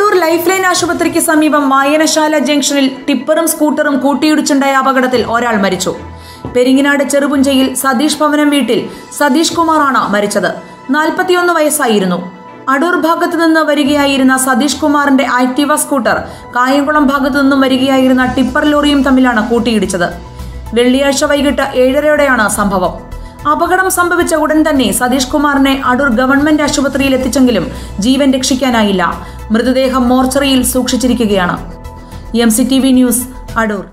Life line ആശുപത്രിക്ക് സമീപം വായനശാല ജംഗ്ഷനിൽ ടിപ്പറും സ്കൂട്ടറും കൂട്ടിയിടിച്ചുണ്ടായ അപകടത്തിൽ ഒരാൾ മരിച്ചു. പെരിങ്ങനാട് ചെറുപുഞ്ചയിൽ സതീഷ് ഭവനം വീട്ടിൽ സതീഷ് കുമാറാണ് മരിച്ചത്. നാൽപ്പത്തിയൊന്ന് വയസ്സായിരുന്നു. അടൂർ ഭാഗത്തു നിന്ന് വരികയായിരുന്ന സതീഷ് കുമാറിന്റെ ആക്ടിവ സ്കൂട്ടർ കായംകുളം ഭാഗത്തു നിന്നും വരികയായിരുന്ന ടിപ്പർ ലോറിയും തമ്മിലാണ് കൂട്ടിയിടിച്ചത്. വെള്ളിയാഴ്ച വൈകിട്ട് ഏഴരയോടെയാണ് സംഭവം. അപകടം സംഭവിച്ച ഉടൻ തന്നെ സതീഷ് കുമാറിനെ അടൂർ ഗവൺമെന്റ് ആശുപത്രിയിൽ എത്തിച്ചെങ്കിലും ജീവൻ രക്ഷിക്കാനായില്ല. മൃതദേഹം മോർച്ചറിയിൽ സൂക്ഷിച്ചിരിക്കുകയാണ്. M C T V news Adoor.